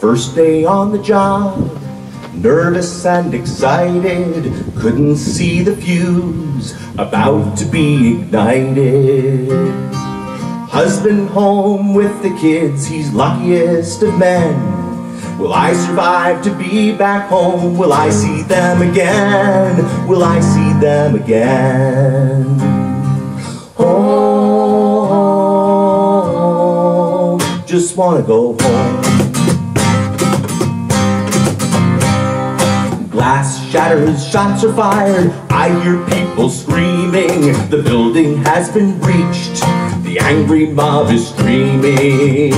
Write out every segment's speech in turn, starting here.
First day on the job, nervous and excited, couldn't see the fuse about to be ignited. Husband home with the kids, he's luckiest of men. Will I survive to be back home? Will I see them again? Will I see them again? Home, just wanna go home. Glass shatters, shots are fired. I hear people screaming. The building has been breached. The angry mob is screaming.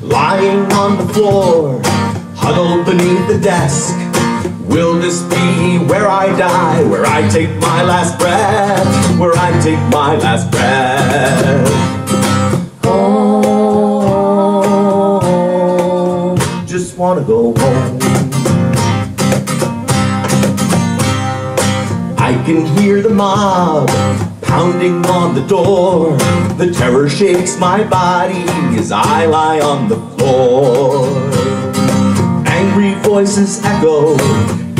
Lying on the floor, huddled beneath the desk. Will this be where I die, where I take my last breath, where I take my last breath? Oh, just wanna go home. I can hear the mob pounding on the door. The terror shakes my body as I lie on the floor. Angry voices echo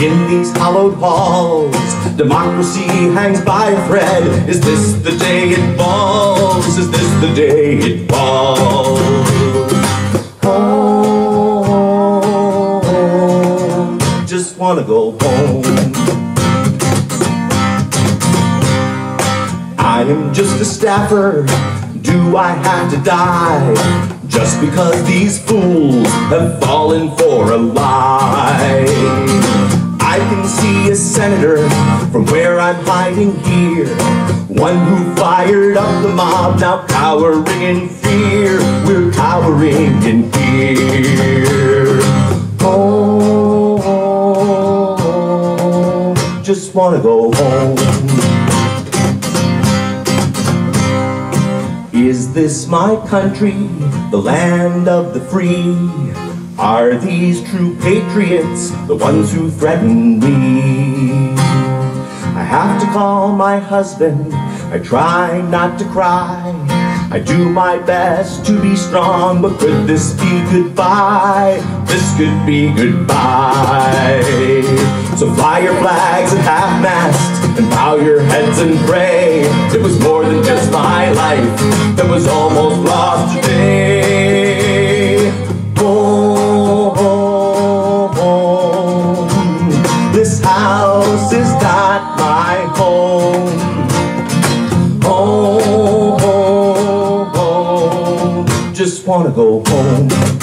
in these hollowed halls. Democracy hangs by a thread. Is this the day it falls? Is this the day it falls? Home, just wanna go home. I am just a staffer. Do I have to die? Just because these fools have fallen for a lie. I can see a senator from where I'm hiding here. One who fired up the mob, now cowering in fear. We're cowering in fear. Home, just wanna go home. Is this my country, the land of the free? Are these true patriots, the ones who threaten me? I have to call my husband, I try not to cry. I do my best to be strong, but could this be goodbye? This could be goodbye. So fly your flags at half-mast and bow your heads and pray. It was more than just my life that was almost lost today. Home, home, home. This house is not my home. Home, home, home. Just wanna go home.